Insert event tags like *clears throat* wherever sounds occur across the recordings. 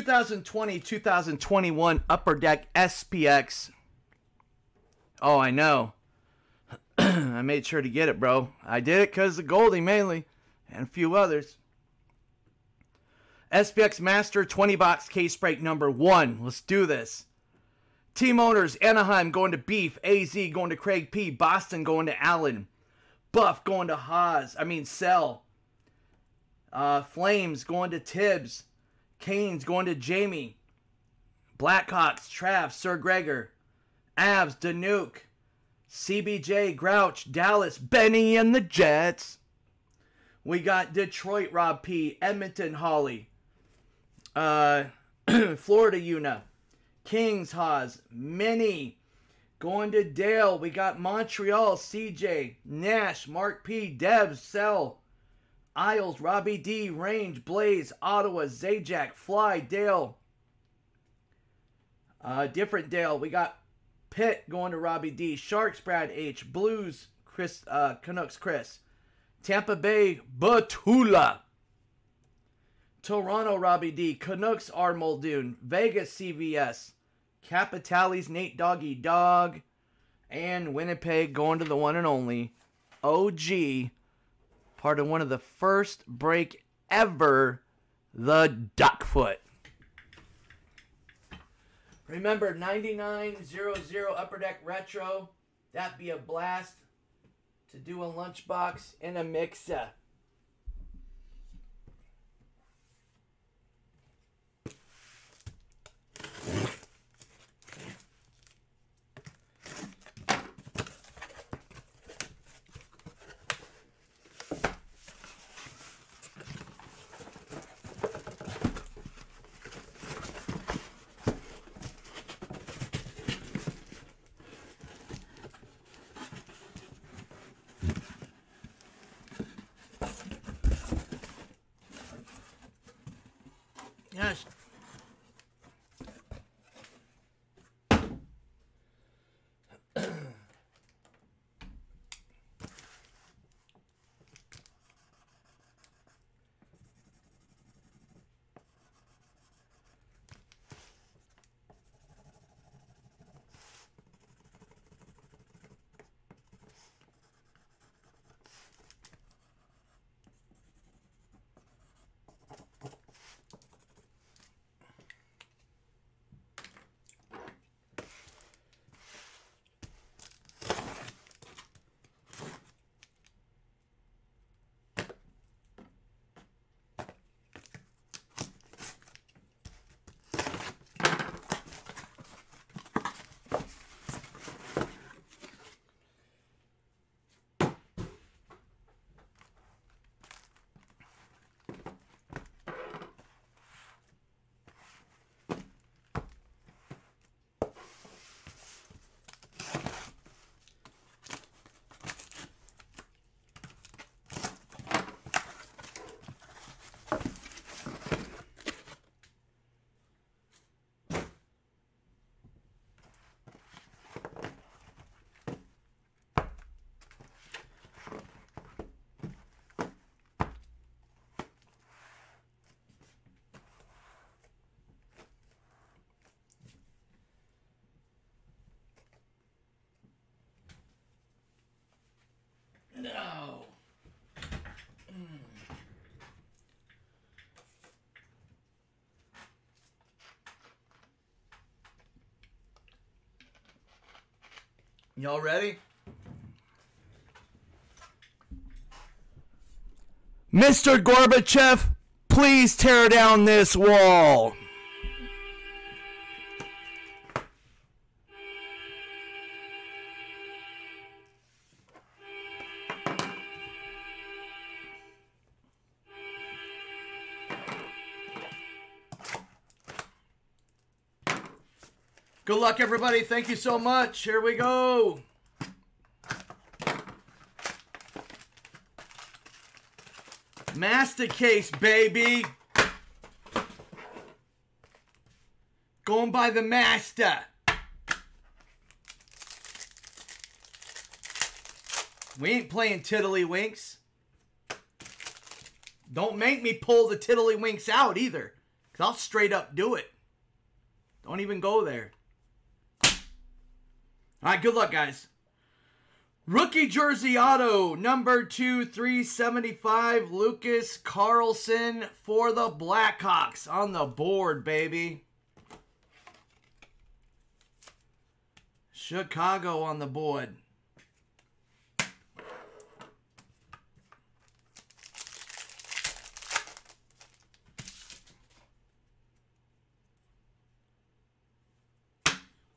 2020-2021 Upper Deck SPX. Oh, I know. *clears throat* I made sure to get it, bro. I did it because of Goldie mainly, and a few others. SPX Master 20 box case break number one. Let's do this. Team owners Anaheim going to Beef, AZ going to Craig P, Boston going to Allen, Buff going to Haas, I mean Sell, uh, Flames going to Tibbs, Canes going to Jamie, Blackhawks, Trav, Sir Gregor, Avs, Danuke, CBJ, Grouch, Dallas, Benny and the Jets. We got Detroit, Rob P, Edmonton, Holly, uh, *clears throat* Florida, Una, Kings, Haas, Mini. Going to Dale, we got Montreal, CJ, Nash, Mark P, Debs, Cell, Isles, Robbie D, Range, Blaze, Ottawa, Zajac, Fly, Dale. Uh, different Dale. We got Pitt going to Robbie D, Sharks, Brad H, Blues, Chris, uh, Canucks, Chris, Tampa Bay, Batula. Toronto, Robbie D, Canucks, R. Muldoon, Vegas, CVS, Capitali's Nate Doggy Dog, and Winnipeg going to the one and only OG, part of one of the first break ever, the Duckfoot. Remember 9900 Upper Deck Retro. That'd be a blast to do a lunchbox and a mixer. No. Mm. Y'all ready? Mr. Gorbachev, please tear down this wall. Luck, everybody. Thank you so much. Here we go. Master case, baby. Going by the master. We ain't playing tiddlywinks. Don't make me pull the tiddlywinks out either. I'll straight up do it. Don't even go there. All right, good luck, guys. Rookie jersey auto, number two, 375, Lucas Carlson for the Blackhawks on the board, baby. Chicago on the board.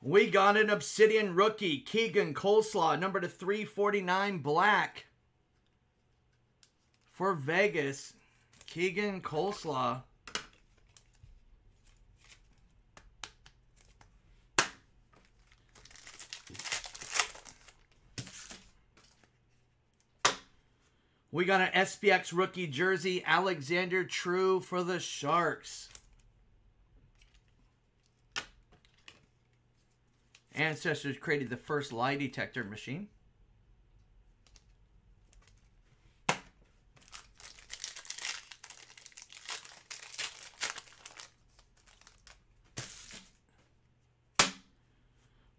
We got an Obsidian rookie, Keegan Coleslaw, number to 349 black for Vegas. Keegan Coleslaw. We got an SPX rookie jersey, Alexander True for the Sharks. Ancestors created the first lie detector machine.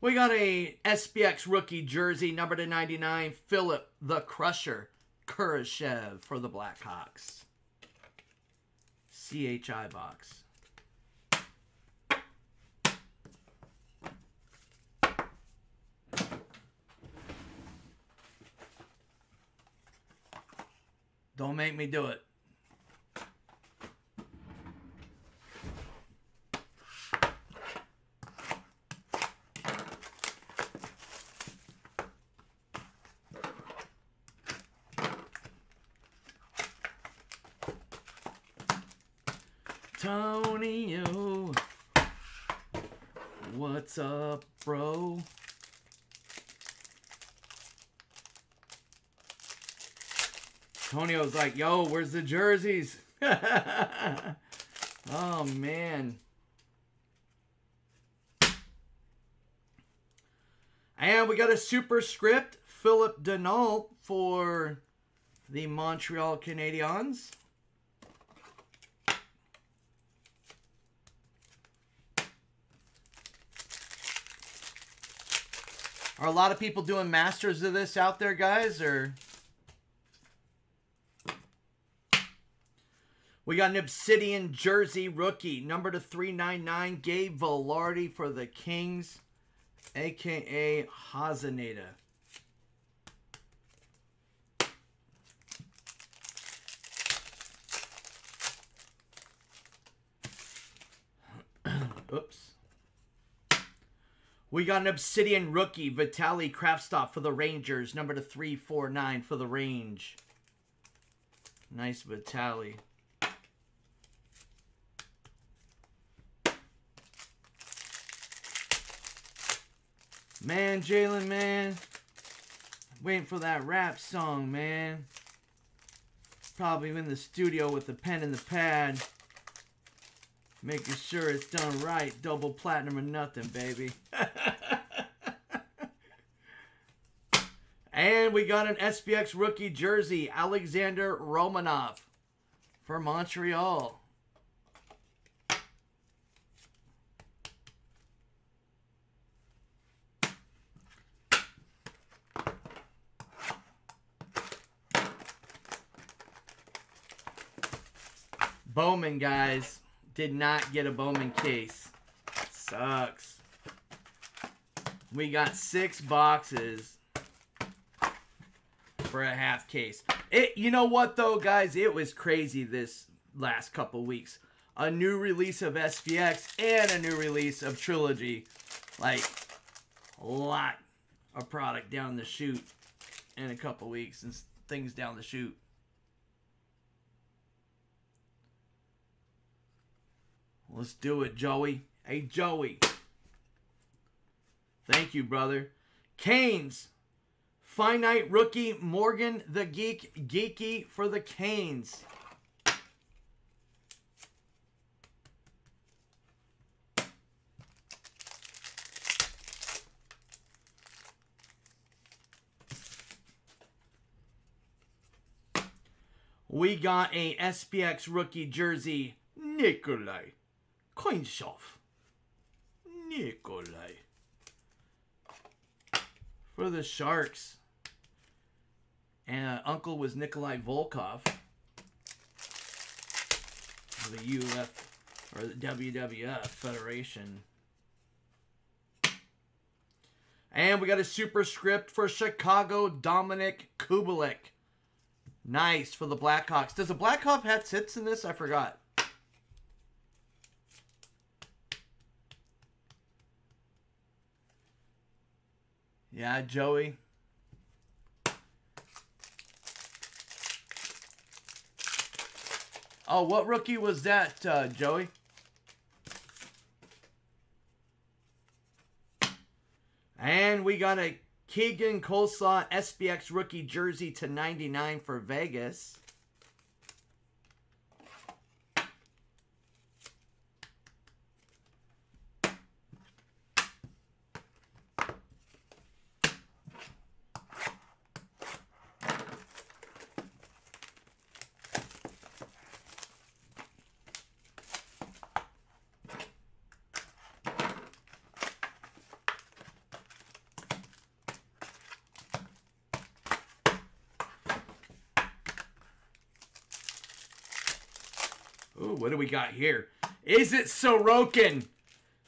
We got a SPX rookie jersey, number to 99, Philip the Crusher Kurashev for the Blackhawks. CHI box. Don't make me do it. Tony, what's up, bro? Antonio's like, yo, where's the jerseys? *laughs* oh, man. And we got a superscript, Philip Danault for the Montreal Canadiens. Are a lot of people doing masters of this out there, guys, or... We got an Obsidian jersey rookie, number to 399, Gabe Vilardi for the Kings, a.k.a. Hazeneda. *clears throat* Oops. We got an Obsidian rookie, Vitali Kravtsov for the Rangers, number to 349 for the Range. Nice Vitali. Man, Jalen, man. Waiting for that rap song, man. Probably in the studio with the pen and the pad. Making sure it's done right. Double platinum or nothing, baby. *laughs* and we got an SPX rookie jersey. Alexander Romanov for Montreal. Bowman, guys. Did not get a Bowman case. Sucks. We got six boxes for a half case. It, you know what though, guys? It was crazy this last couple weeks. A new release of SPX and a new release of Trilogy. Like, a lot of product down the chute in a couple weeks and things down the chute. Let's do it, Joey. Hey, Joey. Thank you, brother. Canes. Finite rookie Morgan the Geek Geekie for the Canes. We got a SPX rookie jersey, Nikolai Knyzhov. Nikolai. For the Sharks. And uh, uncle was Nikolai Volkoff. The UF or the WWF Federation. And we got a superscript for Chicago, Dominik Kubalik. Nice for the Blackhawks. Does the Blackhawk have hits in this? I forgot. Yeah, Joey. Oh, what rookie was that, uh, Joey? And we got a Keegan Coleslaw SPX rookie jersey to 99 for Vegas. Ooh, what do we got here? Is it Sorokin?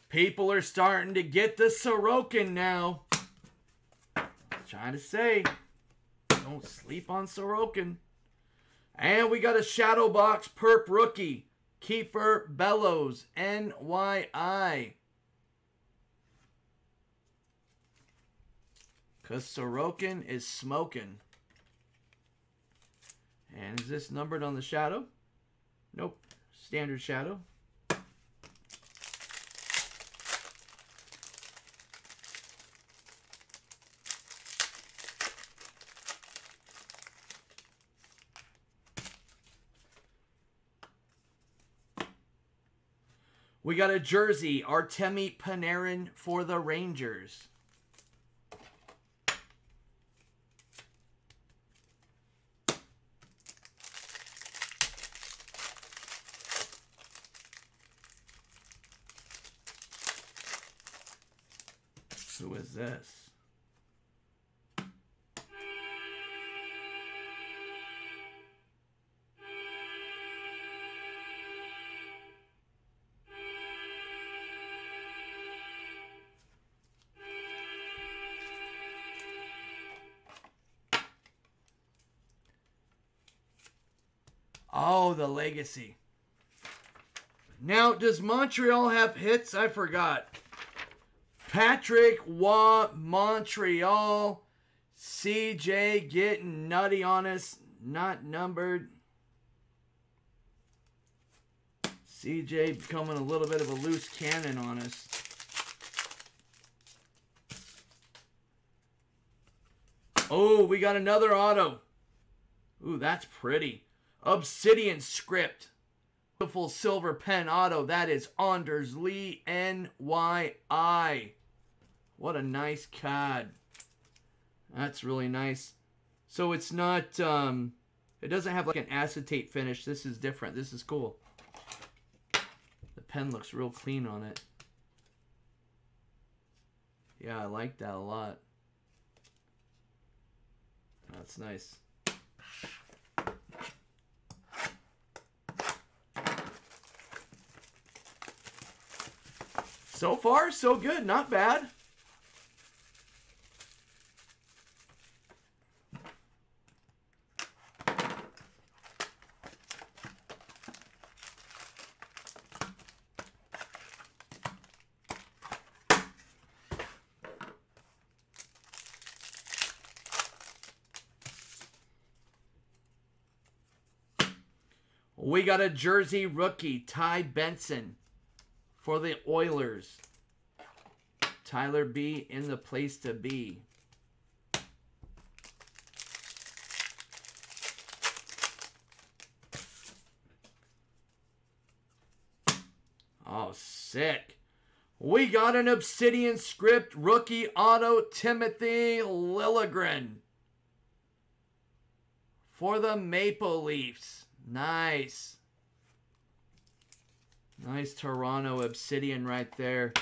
People are starting to get the Sorokin now. Trying to say, don't sleep on Sorokin. And we got a Shadow Box Perp rookie. Kiefer Bellows, NYI. Because Sorokin is smoking. And is this numbered on the shadow? Nope. Standard shadow. We got a jersey, Artemi Panarin for the Rangers. Who is this? Oh, the legacy. Now, does Montreal have hits? I forgot. Patrick Roy, Montreal. CJ getting nutty on us. Not numbered. CJ becoming a little bit of a loose cannon on us. Oh, we got another auto. Ooh, that's pretty. Obsidian script. Beautiful silver pen auto. That is Anders Lee NYI. What a nice card. That's really nice. So it's not, um, it doesn't have like an acetate finish. This is different. This is cool. The pen looks real clean on it. Yeah, I like that a lot. That's nice. So far, so good. Not bad. We got a jersey rookie, Ty Benson, for the Oilers. Tyler B in the place to be. Oh, sick. We got an Obsidian script rookie auto Timothy Liljegren for the Maple Leafs. Nice. Nice Toronto Obsidian right there.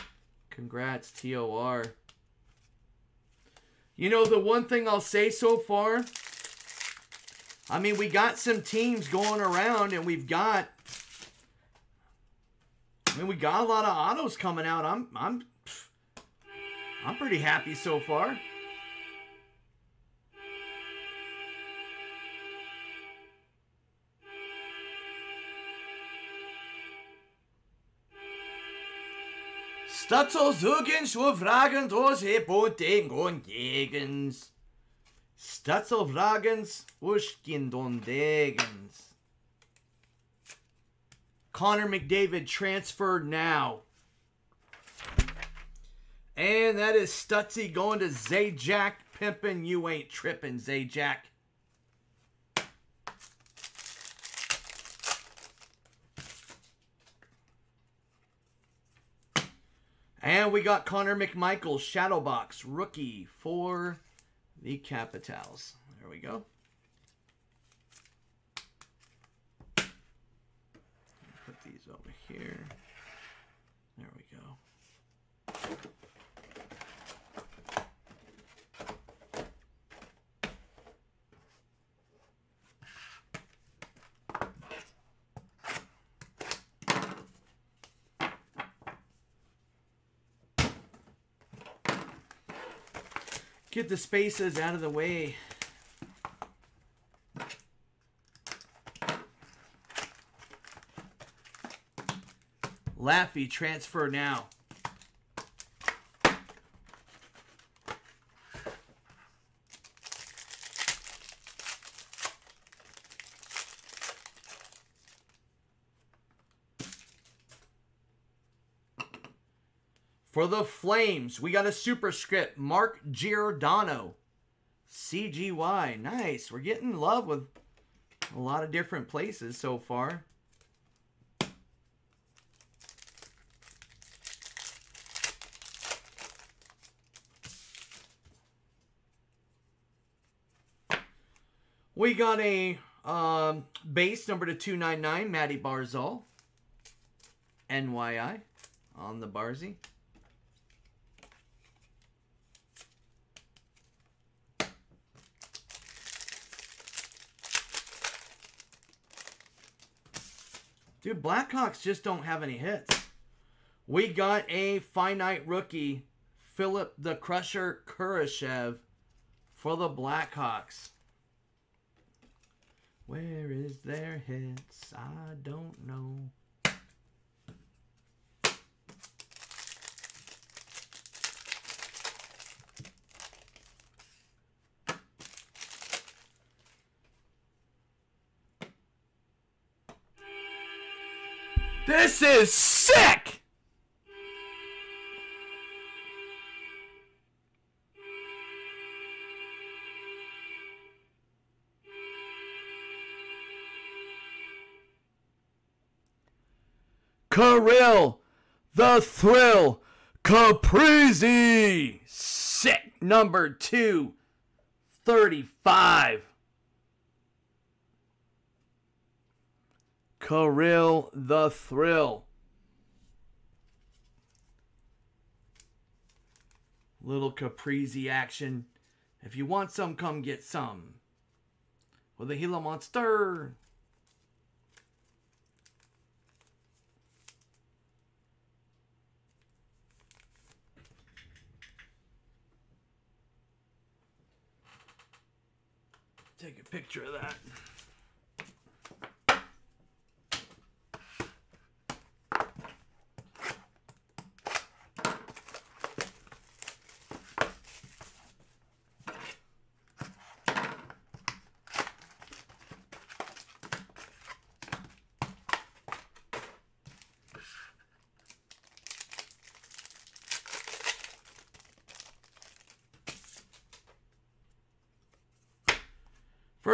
Congrats, TOR. You know, the one thing I'll say so far, I mean, we got some teams going around and we've got, I mean, we got a lot of autos coming out. I'm, I'm, I'm pretty happy so far. Staat zoeken, zo vragen, doos he boten gon gegens. Staat zo vragen, ushkin don degens. Connor McDavid transferred now. And that is Stutzy going to Zajac Pimpin'. You ain't tripping, Zajac. And we got Connor McMichael, Shadowbox, rookie for the Capitals. There we go. Put these over here. There we go. Get the spaces out of the way. Laffy, transfer now. For the Flames, we got a superscript. Mark Giordano. CGY. Nice. We're getting love with a lot of different places so far. We got a um, base number to 299, Maddie Barzal. NYI on the Barzy. Dude, Blackhawks just don't have any hits. We got a finite rookie, Philip the Crusher Kurashev for the Blackhawks. Where is their hits? I don't know. This is sick! Kirill, the thrill, Caprizi, sick number two, 35. Kirill the Thrill. Little Caprizi action. If you want some, come get some. With the Gila Monster. Take a picture of that.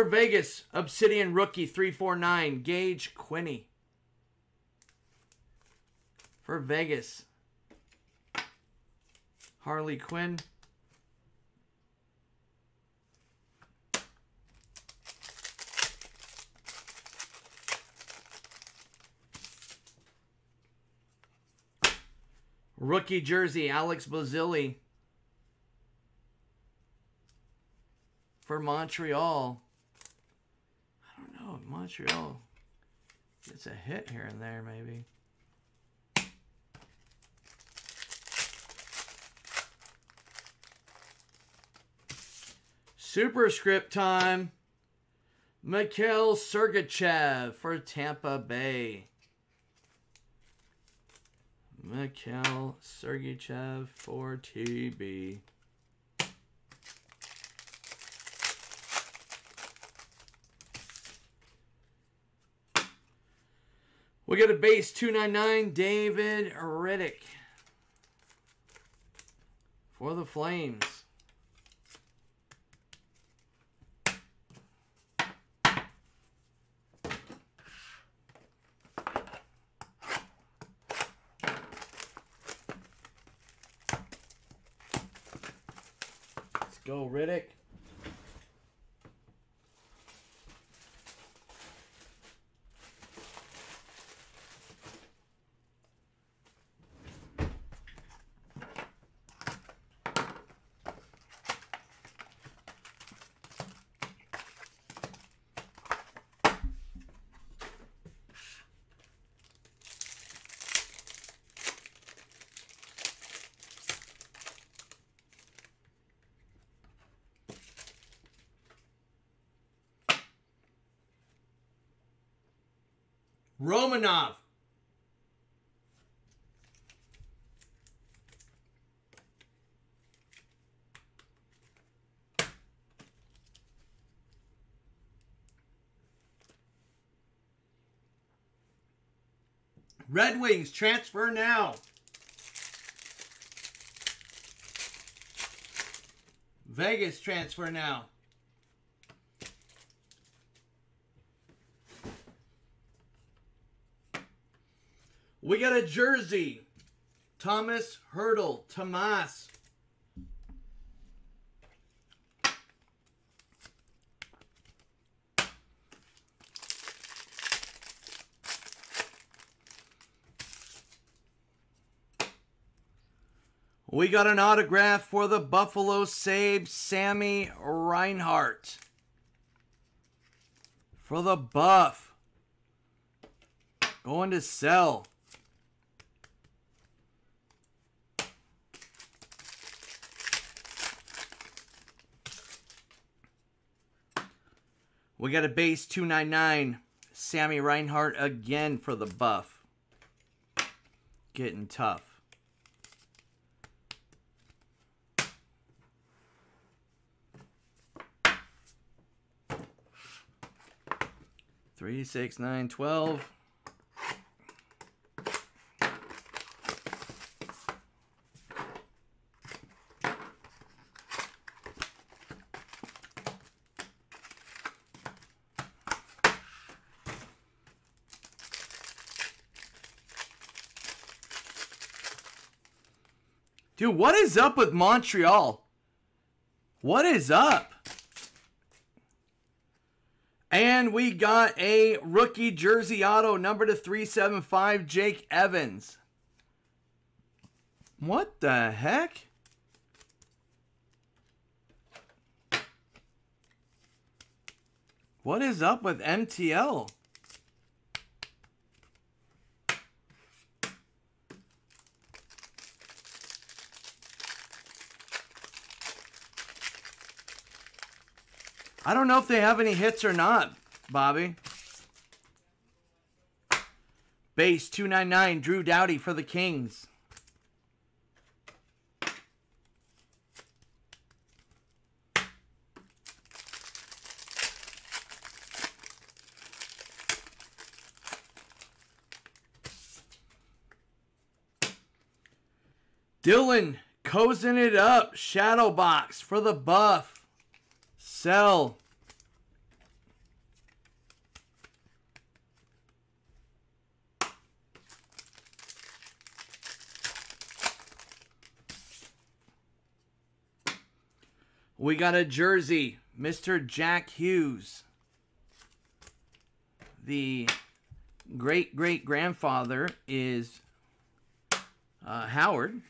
For Vegas, Obsidian Rookie 349, Gage Quinney. For Vegas, Harley Quinn. Rookie jersey, Alex Belzile for Montreal. Montreal gets a hit here and there, maybe. Superscript time. Mikhail Sergachev for Tampa Bay. Mikhail Sergachev for TB. We got a base 299, David Rittich. for the Flames. Let's go, Rittich. Romanov. Red Wings transfer now. Vegas transfer now. We got a jersey. Thomas Hertl. Tomas. We got an autograph for the Buffalo Sabres, Sammy Reinhart. For the Buff. Going to sell. We got a base 299. Sammy Reinhart again for the buff. Getting tough. Three, six, nine, twelve. Dude, what is up with Montreal? What is up? And we got a rookie jersey auto number to 375, Jake Evans. What the heck? What is up with MTL? I don't know if they have any hits or not, Bobby. Base 299, Drew Doughty for the Kings. Dylan cozying it up. Shadow box for the buff. Sell. We got a jersey, Mr. Jack Hughes. The great great grandfather is Uh, Howard.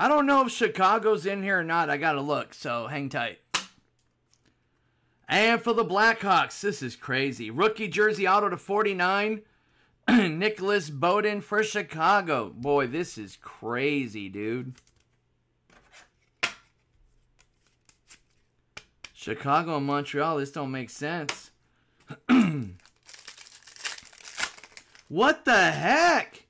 I don't know if Chicago's in here or not. I got to look, so hang tight. And for the Blackhawks, this is crazy. Rookie jersey auto to 49. *clears throat* Nicolas Beaudin for Chicago. Boy, this is crazy, dude. Chicago and Montreal, this don't make sense. *clears throat* what the heck?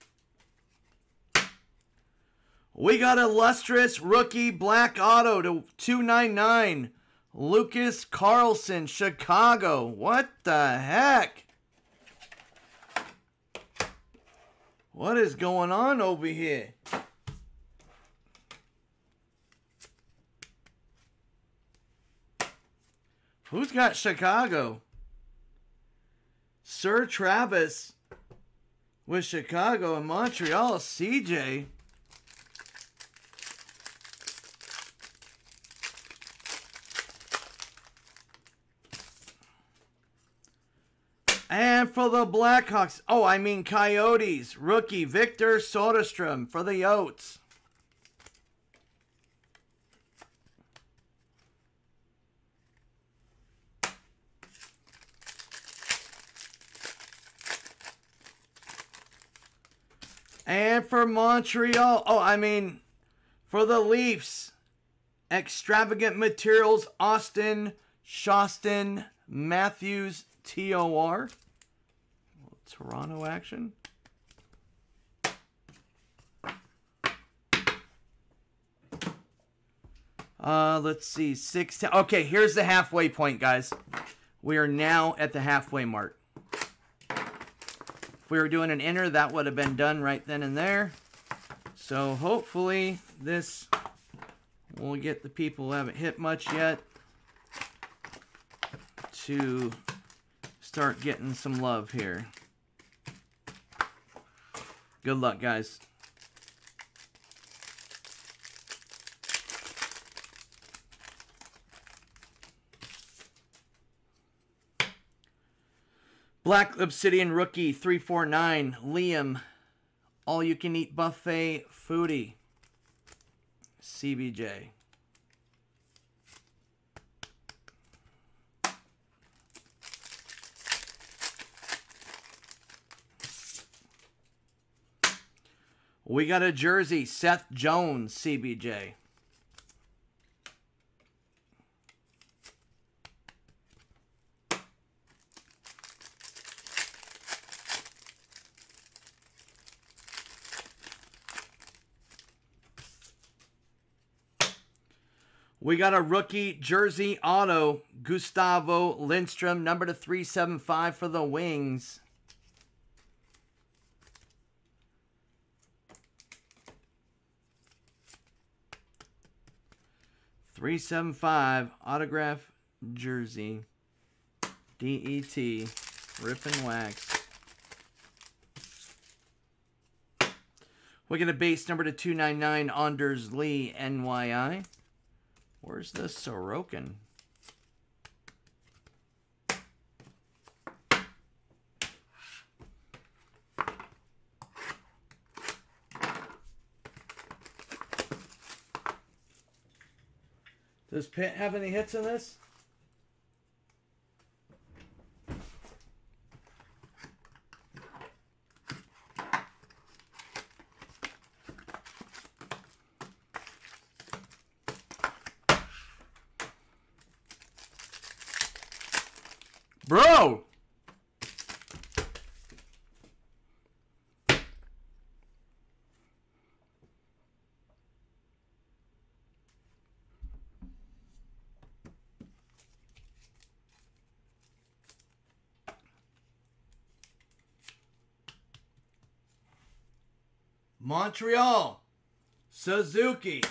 We got illustrious rookie black auto to 299. Lucas Carlson, Chicago. What the heck? What is going on over here? Who's got Chicago? Sir Travis with Chicago and Montreal. CJ. And for the Blackhawks, oh, I mean Coyotes, rookie Victor Soderstrom for the Yotes. And for Montreal, oh, I mean, for the Leafs, Extravagant Materials, Austin, Shoston, Matthews, TOR. Toronto action. Uh, let's see, six. Okay, here's the halfway point, guys. We are now at the halfway mark. If we were doing an inner, that would have been done right then and there. So hopefully this will get the people who haven't hit much yet to start getting some love here. Good luck, guys. Black Obsidian Rookie 349, Liam, All You Can Eat Buffet Foodie, CBJ. We got a jersey, Seth Jones, CBJ. We got a rookie jersey auto, Gustavo Lindstrom, number to 375 for the Wings. Three seven five autograph jersey. DET rip and wax. We get a base number to 299 Anders Lee NYI. Where's the Sorokin? Does Pitt have any hits in this? Bro! Montreal. Suzuki.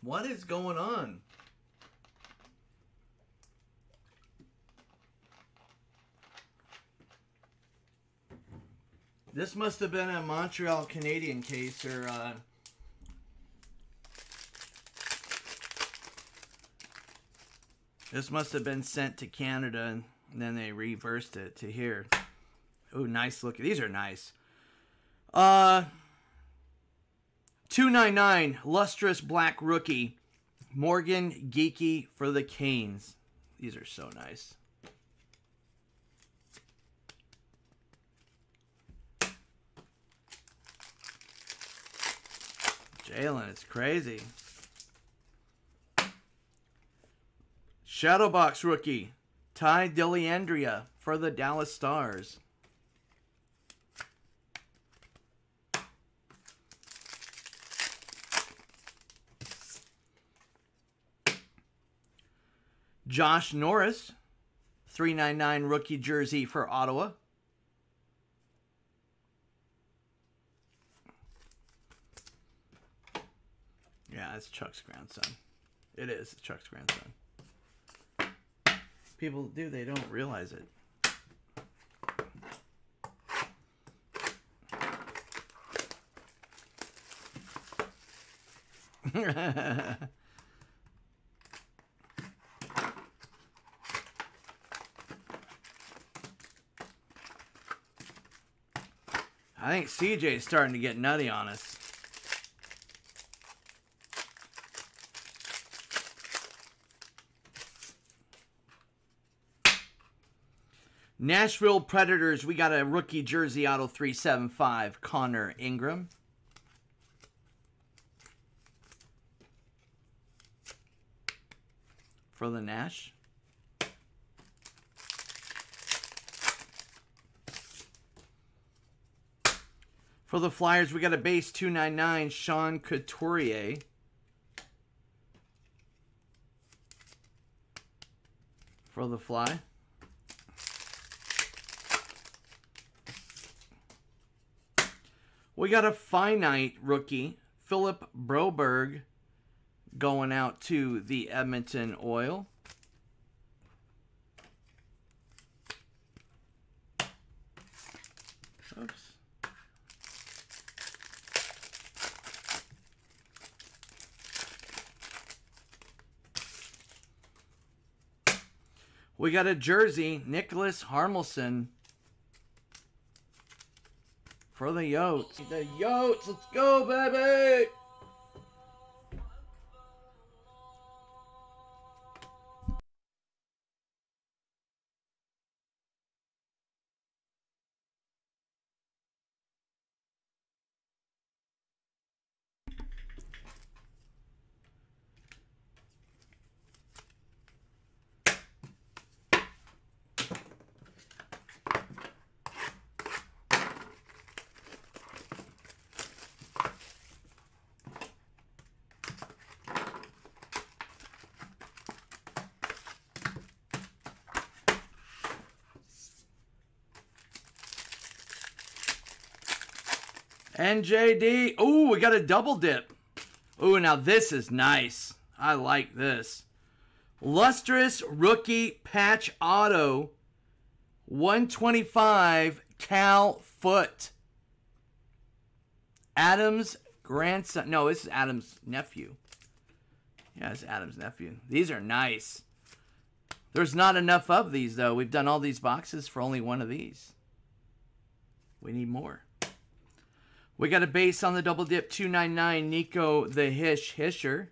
What is going on? This must have been a Montreal Canadian case or uh, This must have been sent to Canada and then they reversed it to here. Oh, nice look. These are nice. Uh 299 lustrous black rookie Morgan Geekie for the Canes. These are so nice. Jalen, it's crazy. Shadowbox rookie, Ty Dellandrea for the Dallas Stars. Josh Norris, 399 rookie jersey for Ottawa. Yeah, it's Chuck's grandson. It is. Chuck's grandson. People do, they don't realize it. *laughs* I think CJ is starting to get nutty on us. Nashville Predators, we got a rookie jersey auto 375, Connor Ingram. For the Nash. For the Flyers, we got a base 299, Sean Couturier. For the Fly. We got a finite rookie, Philip Broberg, going out to the Edmonton Oil. Oops. We got a jersey, Nicholas Hjalmarsson for the Yotes. The Yotes, let's go, baby! NJD. Ooh, we got a double dip. Ooh, now this is nice. I like this. Lustrous Rookie Patch Auto. 125 Cal Foote. Adam's grandson. No, this is Adam's nephew. Yeah, it's Adam's nephew. These are nice. There's not enough of these, though. We've done all these boxes for only one of these. We need more. We got a base on the double dip 299 Nico the Hish Hischier.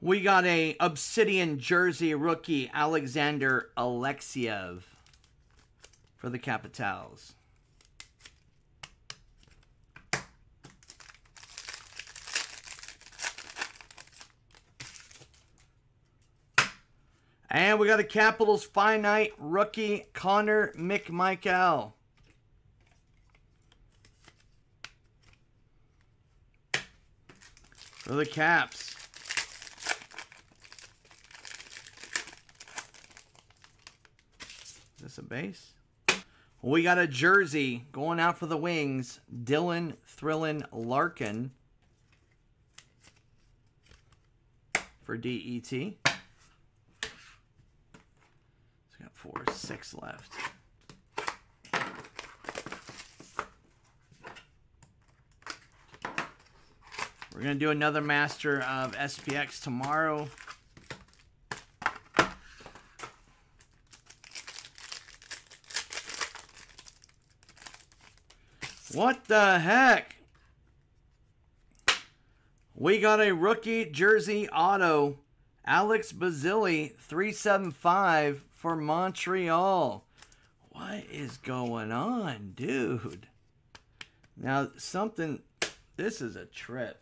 We got a Obsidian Jersey rookie Alexander Alexeyev for the Capitals. And we got the Capitals finite rookie Connor McMichael. For the Caps. Is this a base? We got a jersey going out for the Wings. Dylan Thrillin Larkin for DET. Four, six left. We're going to do another Master of SPX tomorrow. What the heck? We got a rookie jersey auto. Alex Belzile, 375 for Montreal. What is going on, dude? Now, something. This is a trip.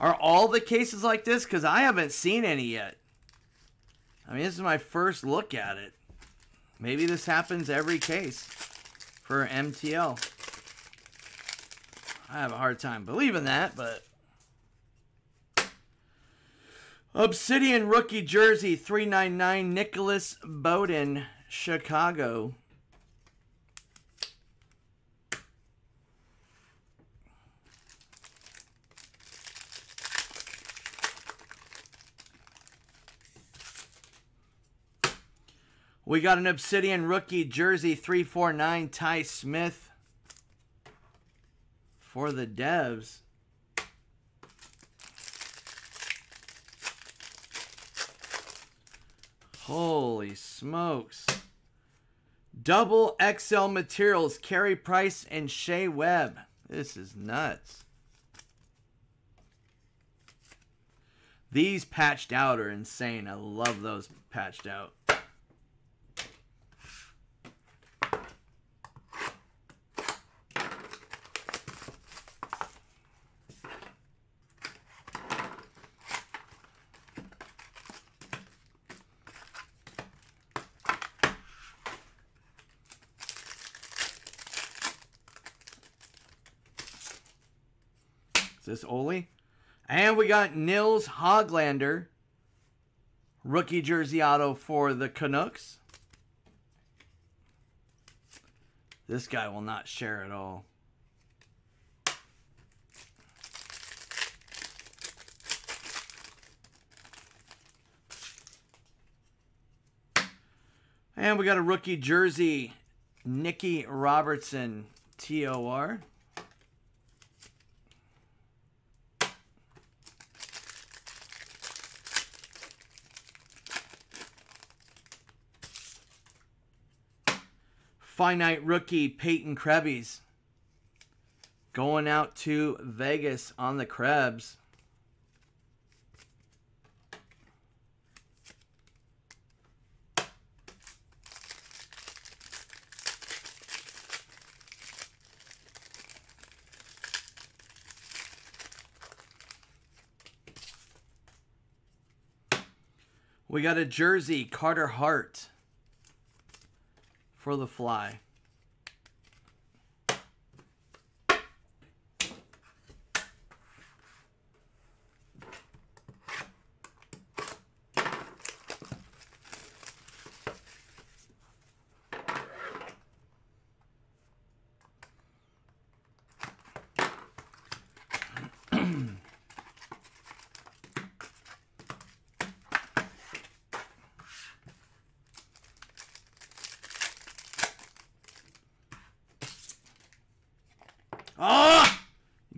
Are all the cases like this? Because I haven't seen any yet. I mean, this is my first look at it. Maybe this happens every case for MTL. I have a hard time believing that, but. Obsidian rookie jersey 399 Nicolas Beaudin, Chicago. We got an Obsidian rookie jersey 349 Ty Smith for the Devs. Holy smokes. Double XL materials, Carey Price and Shea Weber. This is nuts. These patched out are insane. I love those patched out. this Oli. And we got Nils Hoglander, rookie jersey auto for the Canucks. This guy will not share at all. And we got a rookie jersey, Nicky Robertson, TOR. Finite rookie Peyton Krebs going out to Vegas on the Krebs. We got a jersey, Carter Hart for the fly.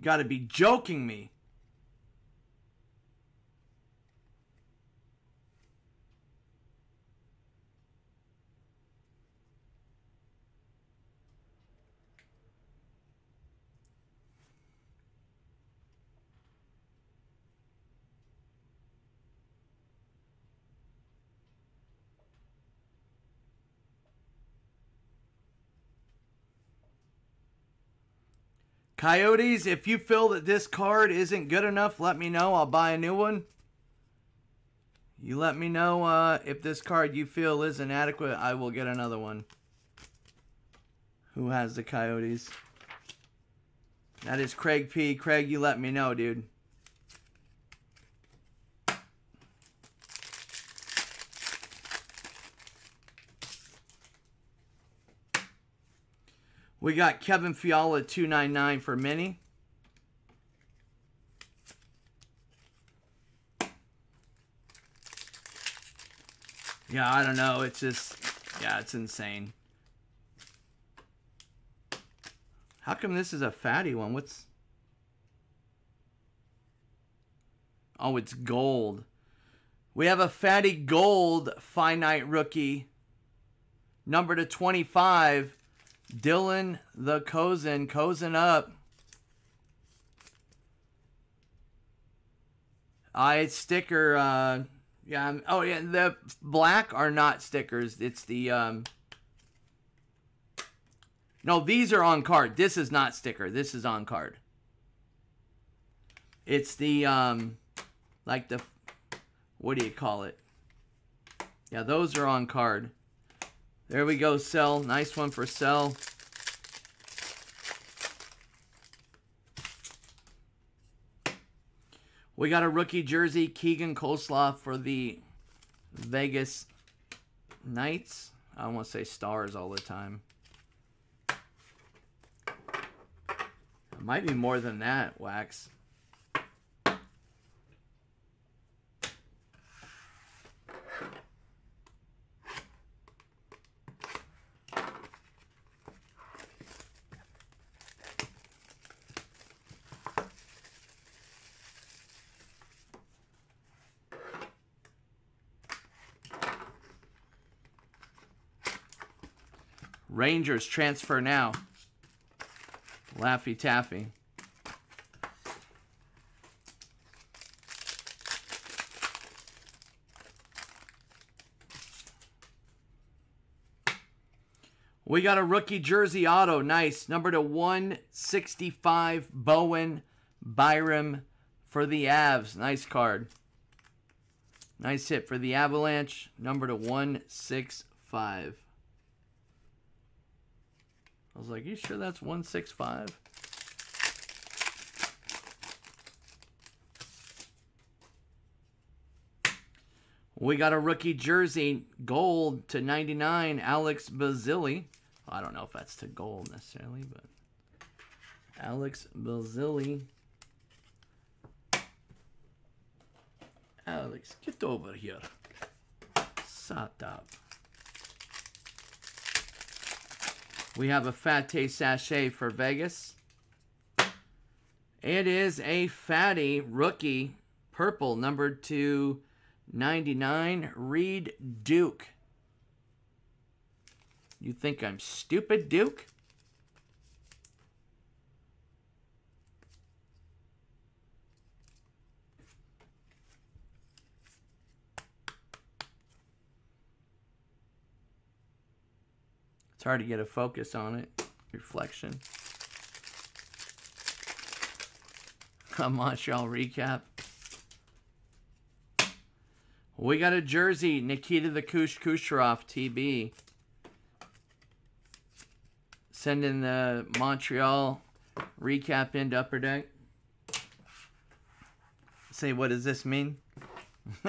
You got to be joking me. Coyotes, if you feel that this card isn't good enough, let me know. I'll buy a new one. You let me know uh, if this card you feel is inadequate. I will get another one. Who has the Coyotes? That is Craig P. Craig, you let me know, dude. We got Kevin Fiala 299 for mini. Yeah, I don't know. It's just, yeah, it's insane. How come this is a fatty one? What's... Oh, it's gold. We have a fatty gold finite rookie. Number to 25. Dylan the Cozen. Cozen up. I sticker uh yeah, I'm, oh yeah, the black are not stickers. It's the um No, these are on card. This is not sticker. This is on card. It's the um like the what do you call it? Yeah, those are on card. There we go, Cell. Nice one for Cell. We got a rookie jersey, Keegan Coleslaw for the Vegas Knights. I want to say stars all the time. It might be more than that, Wax. Rangers transfer now. Laffy Taffy. We got a rookie jersey auto. Nice. Number to 165, Bowen Byram for the Avs. Nice card. Nice hit for the Avalanche. Number to 165. I was like, you sure that's 165? We got a rookie jersey, gold to 99, Alex Belzile. I don't know if that's to gold necessarily, but Alex Belzile. Alex, get over here. Sat up. We have a Fat Taste Sachet for Vegas. It is a fatty rookie, purple, number 299, Reid Duke. You think I'm stupid, Duke? It's hard to get a focus on it. Reflection. A Montreal recap. We got a jersey, Nikita the Kush Kucherov TB. Sending the Montreal recap into Upper Deck. Say, what does this mean? *laughs*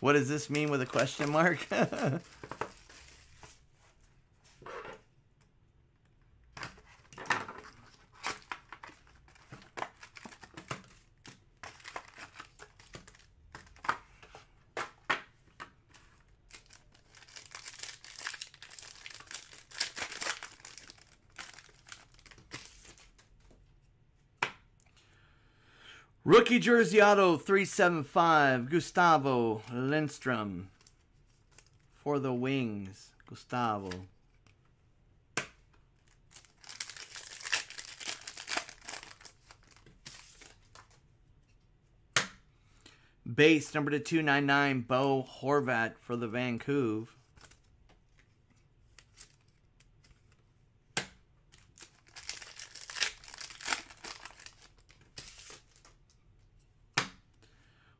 what does this mean with a question mark? *laughs* Rookie Jersey Auto 375, Gustavo Lindstrom. For the Wings, Gustavo. Base number to 299, Bo Horvat for the Vancouver.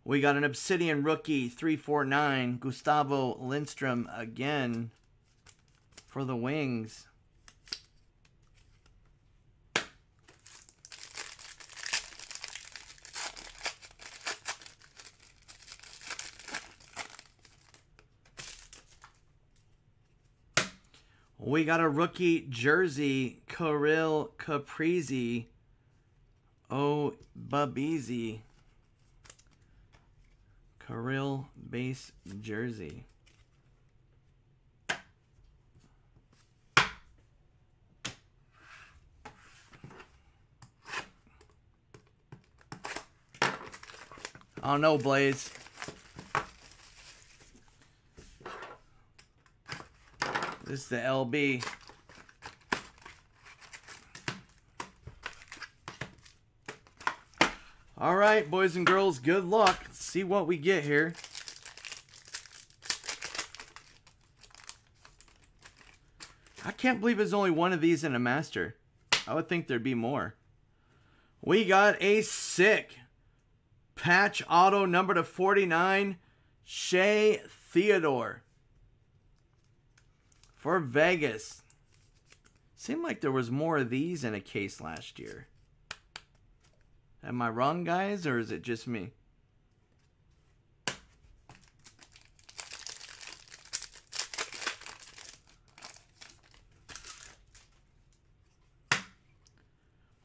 We got an Obsidian rookie, 349, Gustavo Lindstrom again for the Wings. We got a rookie jersey, Kirill Caprizi. Oh, Babizi. Kirill base jersey. Oh, I don't know, Blaze. This is the LB. All right, boys and girls, good luck. See what we get here. I can't believe there's only one of these in a master. I would think there'd be more. We got a sick patch auto number to 49, Shea Theodore for Vegas. Seemed like there was more of these in a case last year. Am I wrong, guys, or is it just me?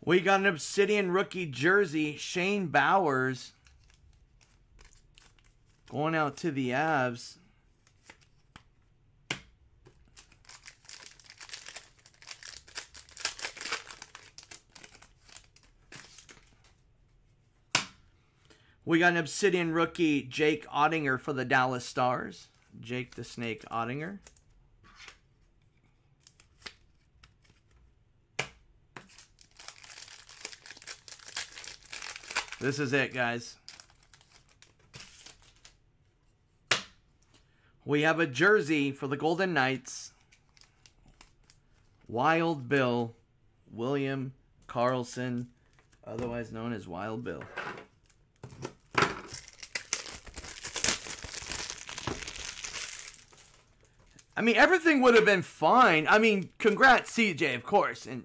We got an Obsidian rookie jersey, Shane Bowers. Going out to the Avs. We got an Obsidian rookie, Jake Oettinger for the Dallas Stars. Jake the Snake Oettinger. This is it, guys. We have a jersey for the Golden Knights. Wild Bill, William Karlsson, otherwise known as Wild Bill. I mean, everything would have been fine. I mean, congrats, CJ, of course. And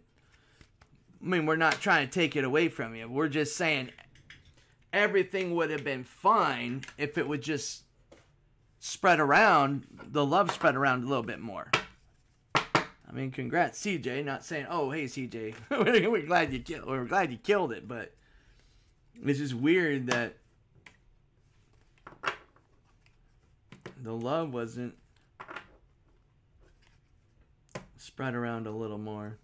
I mean, we're not trying to take it away from you. We're just saying everything would have been fine if it would just spread around, the love spread around a little bit more. I mean, congrats, CJ. Not saying, oh, hey, CJ, *laughs* we're glad you killed, we're glad you killed it, but it's just weird that the love wasn't spread around a little more.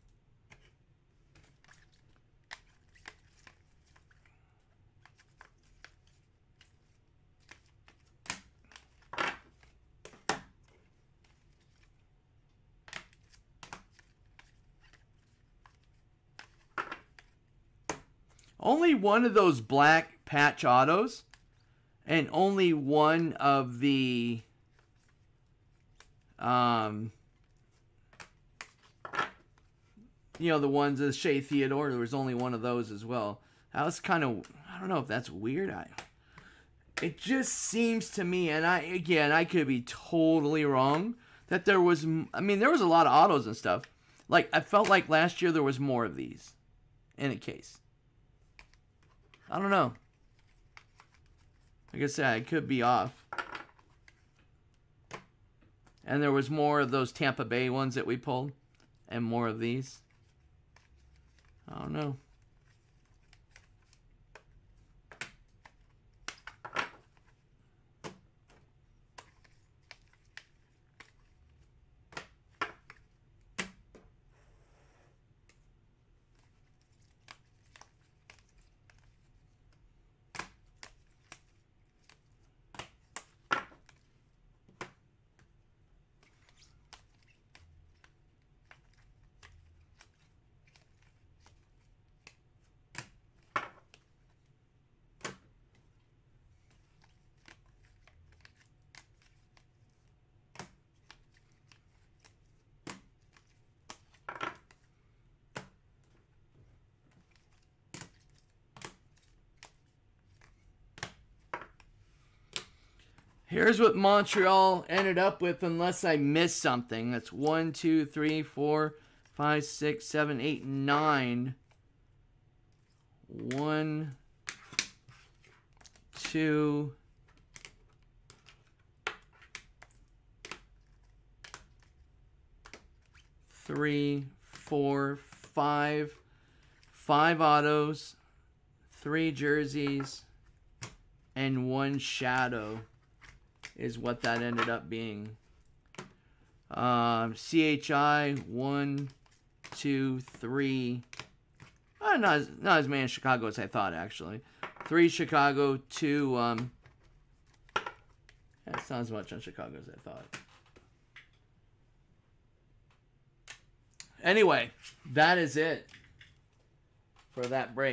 Only one of those black patch autos and only one of the um you know, the ones of Shea Theodore, there was only one of those as well. That was kind of, I don't know if that's weird. I, it just seems to me, and I, again, I could be totally wrong, that there was, I mean, there was a lot of autos and stuff. Like, I felt like last year there was more of these in a case. I don't know. Like I said, I could be off. And there was more of those Tampa Bay ones that we pulled, and more of these. I don't know. Here's what Montreal ended up with, unless I missed something. That's one, two, three, four, five, six, seven, eight, nine. One, two, three, four, five, five autos, three jerseys, and one shadow is what that ended up being. Um, CHI one, two, three. Uh, not as, not as many in Chicago as I thought actually. Three Chicago, two. Um, that's not as much on Chicago as I thought. Anyway, that is it for that break.